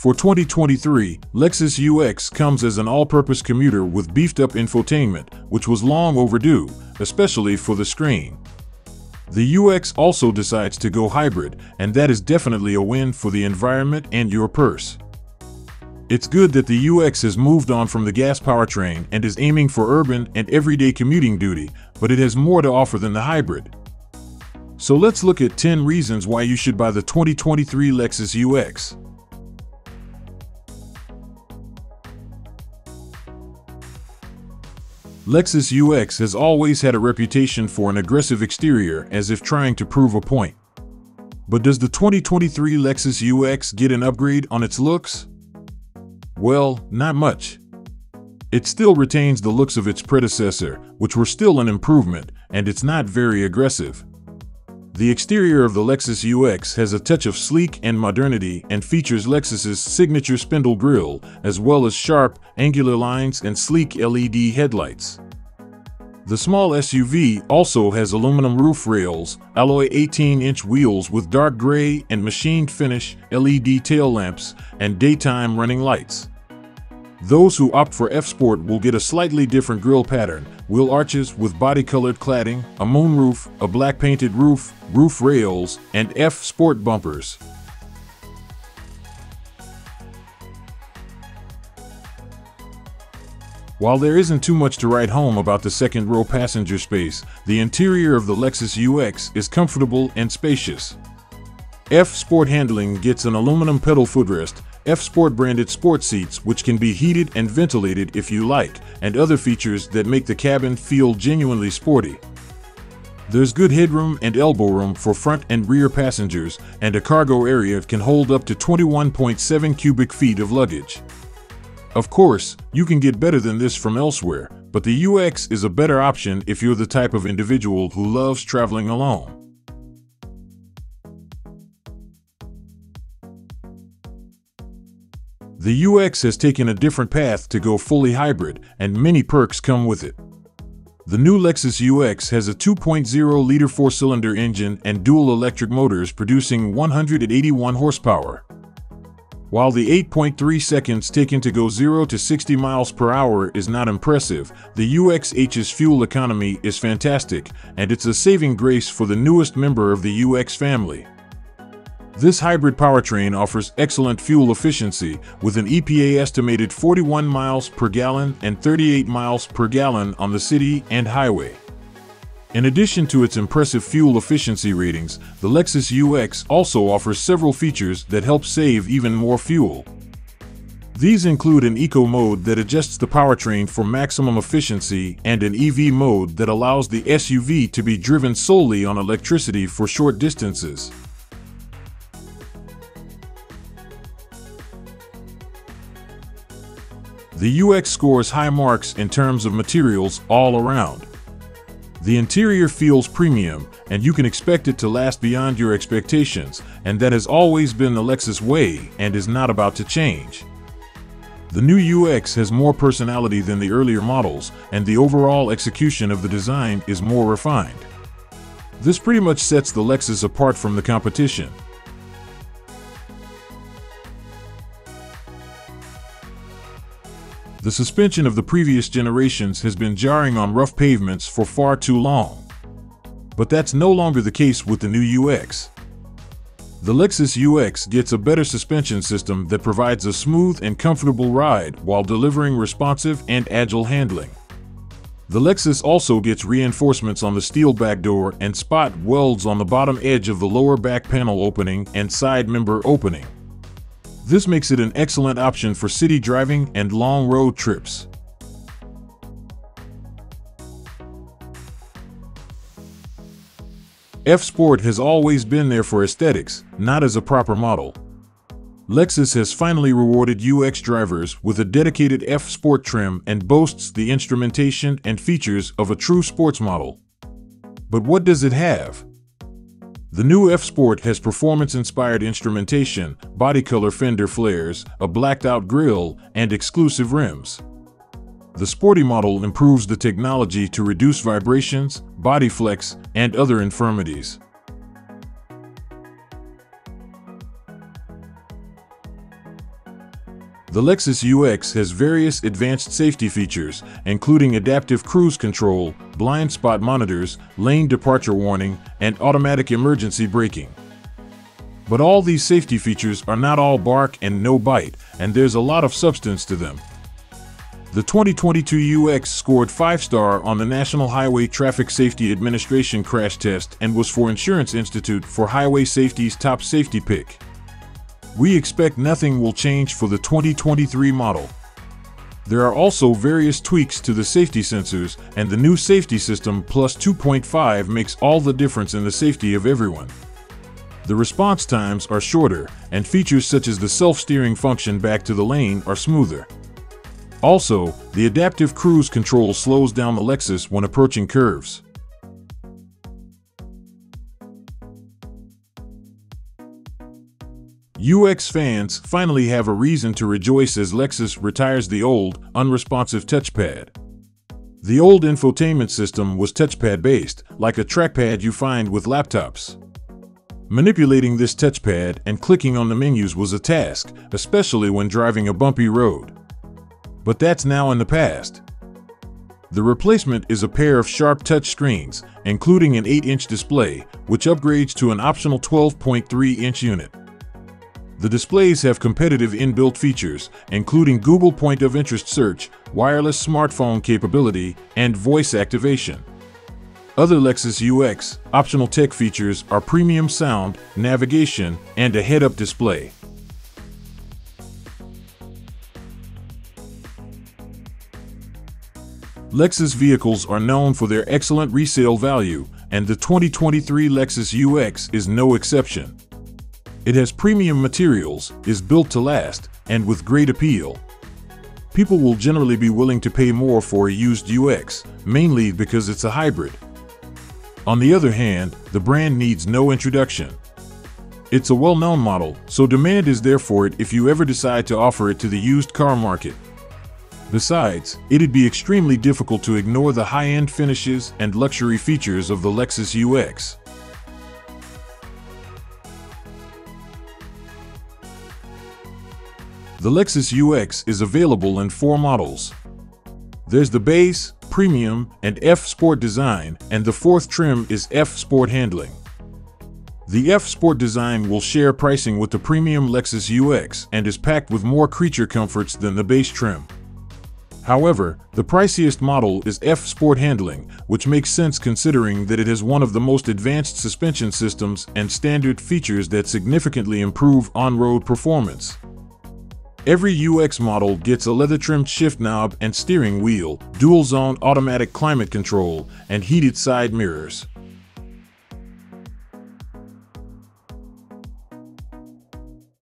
For 2023, Lexus UX comes as an all-purpose commuter with beefed-up infotainment, which was long overdue, especially for the screen. The UX also decides to go hybrid, and that is definitely a win for the environment and your purse. It's good that the UX has moved on from the gas powertrain and is aiming for urban and everyday commuting duty, but it has more to offer than the hybrid. So let's look at 10 reasons why you should buy the 2023 Lexus UX. Lexus UX has always had a reputation for an aggressive exterior as if trying to prove a point. But does the 2023 Lexus UX get an upgrade on its looks? Well, not much. It still retains the looks of its predecessor, which were still an improvement, and it's not very aggressive. The exterior of the Lexus UX has a touch of sleek and modernity and features Lexus's signature spindle grille, as well as sharp, angular lines and sleek LED headlights. The small SUV also has aluminum roof rails, alloy 18-inch wheels with dark gray and machined finish, LED tail lamps, and daytime running lights. Those who opt for F-Sport will get a slightly different grille pattern, wheel arches with body-colored cladding, a moonroof, a black painted roof, roof rails, and F-Sport bumpers. While there isn't too much to write home about the second row passenger space, the interior of the Lexus UX is comfortable and spacious. F-Sport handling gets an aluminum pedal footrest, F-Sport branded sport seats which can be heated and ventilated if you like, and other features that make the cabin feel genuinely sporty. There's good headroom and elbow room for front and rear passengers, and a cargo area can hold up to 21.7 cubic feet of luggage. Of course, you can get better than this from elsewhere, but the UX is a better option if you're the type of individual who loves traveling alone. The UX has taken a different path to go fully hybrid, and many perks come with it. The new Lexus UX has a 2.0-liter four-cylinder engine and dual electric motors producing 181 horsepower. While the 8.3 seconds taken to go 0 to 60 miles per hour is not impressive, the UXH's fuel economy is fantastic, and it's a saving grace for the newest member of the UX family. This hybrid powertrain offers excellent fuel efficiency with an EPA estimated 41 miles per gallon and 38 miles per gallon on the city and highway. In addition to its impressive fuel efficiency ratings, the Lexus UX also offers several features that help save even more fuel. These include an eco mode that adjusts the powertrain for maximum efficiency and an EV mode that allows the SUV to be driven solely on electricity for short distances. The UX scores high marks in terms of materials all around. The interior feels premium, and you can expect it to last beyond your expectations, and that has always been the Lexus way and is not about to change. The new UX has more personality than the earlier models, and the overall execution of the design is more refined. This pretty much sets the Lexus apart from the competition. The suspension of the previous generations has been jarring on rough pavements for far too long. But that's no longer the case with the new UX. The Lexus UX gets a better suspension system that provides a smooth and comfortable ride while delivering responsive and agile handling. The Lexus also gets reinforcements on the steel back door and spot welds on the bottom edge of the lower back panel opening and side member opening. This makes it an excellent option for city driving and long road trips. F-Sport has always been there for aesthetics, not as a proper model. Lexus has finally rewarded UX drivers with a dedicated F-Sport trim and boasts the instrumentation and features of a true sports model. But what does it have? The new F-Sport has performance-inspired instrumentation, body color fender flares, a blacked-out grille, and exclusive rims. The sporty model improves the technology to reduce vibrations, body flex, and other infirmities. The Lexus UX has various advanced safety features, including adaptive cruise control, blind spot monitors, lane departure warning, and automatic emergency braking. But all these safety features are not all bark and no bite, and there's a lot of substance to them. The 2022 UX scored 5 star on the National Highway Traffic Safety Administration crash test and was for Insurance Institute for Highway Safety's top safety pick. We expect nothing will change for the 2023 model. There are also various tweaks to the safety sensors, and the new safety system plus 2.5 makes all the difference in the safety of everyone. The response times are shorter, and features such as the self-steering function back to the lane are smoother. Also, the adaptive cruise control slows down the Lexus when approaching curves. UX fans finally have a reason to rejoice as Lexus retires the old, unresponsive touchpad. The old infotainment system was touchpad based, like a trackpad you find with laptops. Manipulating this touchpad and clicking on the menus was a task, especially when driving a bumpy road. But that's now in the past. The replacement is a pair of sharp touch screens, including an 8-inch display, which upgrades to an optional 12.3-inch unit. The displays have competitive inbuilt features, including Google Point of Interest search, wireless smartphone capability, and voice activation. Other Lexus UX optional tech features are premium sound, navigation, and a head-up display. Lexus vehicles are known for their excellent resale value, and the 2023 Lexus UX is no exception. It has premium materials, is built to last, and with great appeal. People will generally be willing to pay more for a used UX, mainly because it's a hybrid. On the other hand, the brand needs no introduction. It's a well-known model, so demand is there for it if you ever decide to offer it to the used car market. Besides, it'd be extremely difficult to ignore the high-end finishes and luxury features of the Lexus UX. The Lexus UX is available in four models. There's the base, premium, and F Sport design, and the fourth trim is F Sport handling. The F Sport design will share pricing with the premium Lexus UX and is packed with more creature comforts than the base trim. However, the priciest model is F Sport handling, which makes sense considering that it has one of the most advanced suspension systems and standard features that significantly improve on-road performance. Every UX model gets a leather-trimmed shift knob and steering wheel, dual-zone automatic climate control, and heated side mirrors.